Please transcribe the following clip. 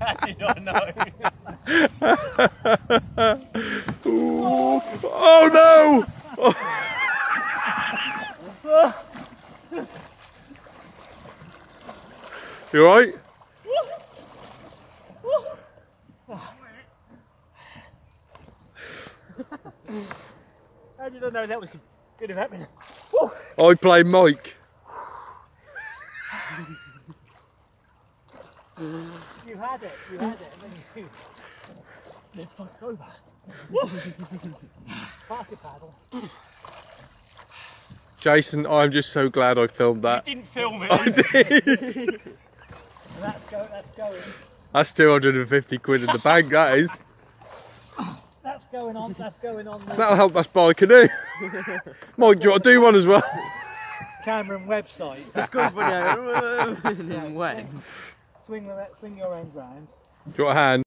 I did not know. Ooh. Oh no! you alright? How did I know that was going to happen? I play Mike. You had it, you had it, and then you then fucked over. Parker paddle. Jason, I'm just so glad I filmed that. You didn't film it. I did. That's go. That's going. That's 250 quid in the bank, that is. That's going on. That's going on. The That'll help us buy a canoe. Mike, do you want to do one as well? Cameron website. It's good for you. When? Swing swing your end round. Do you want a hand?